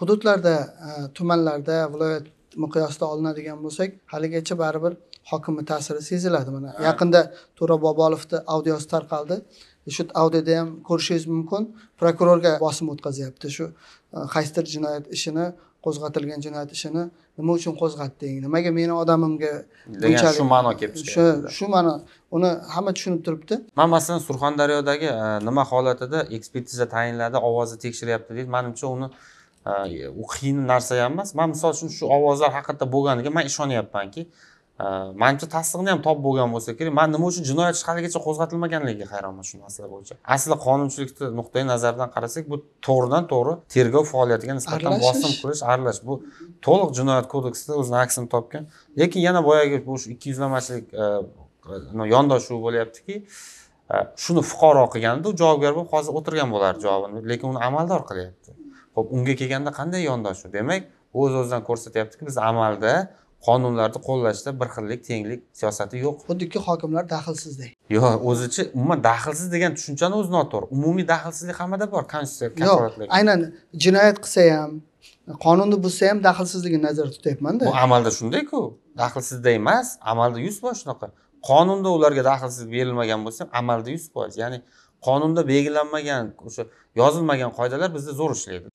hududlarda e, tumanlarda viloyat miqyosida olinadigan bo'lsak haligacha baribir hokimni ta'siri seziladi. Mana yaqinda to'ra bobolovni audiosi tarqaldi. Shu audioda ham ko'rishingiz mumkin. Prokurorga bosim o'tkazyapti. Shu e, qaysidir jinoyat ishini qo'zg'atilgan jinoyat ishini nima uchun qo'zg'atding nimaga meni odamimga degan shu ma'no kelib shu chiqyapti. Shu ma'no. Uni hamma tushunib turibdi. Man masalan surxondaryodagi e, nima holatida ekspertiza tayinladi ovozni tekshiryapti deydi manimcha uni u qiyin narsa ham emas. Man misol uchun shu ovozlar haqiqatda bo'lganiga man ishonyapmanki manimcha tasdig'ini ham topib bo'lgan bo'lsa kerak. Man nima uchun jinoyat ishi haligacha qo'zg'atilmaganligiga hayronman shu masala bo'yicha. Asli qonunchilikni nuqtai nazaridan qarasak bu to'g'ridan to'g'ri tergov faoliyatiga nisbatan bosim qilish aralash. Bu to'liq jinoyat kodeksida o'zini aksini topgan. Lekin yana boyagi bu ikki yuzlamachilik e, yondashuv bo'lyaptiki e, shuni fuqaro qilganda u javobgar bo'lib hozir o'tirgan bo'lardi javobini lekin uni amaldor qilyapti ho'p unga kelganda qanday yondashuv? Demak o'z o'zidan ko'rsatyaptiki biz amalda qonunlarni qo'llashda bir xillik tenglik siyosati yo'q. Xuddiki hokimlar daxlsizdek yo'q o'zicha umuman daxlsiz degan tushunchani o'zi noto'g'ri. Umumiy daxlsizlik hammada bor konstitutsiya yo'q aynan jinoyat qilsa ham qonunni buzsa ham daxlsizligini nazarda tutyapmanda. Bu amalda shundayku. Daxlsizda emas amalda yuz foiz shunaqa. Qonunda ularga daxlsizlik berilmagan bo'lsa ham amalda yuz foiz. Ya'ni qonunda belgilanmagan o'sha yozilmagan qoidalar bizda zo'r ishlaydi.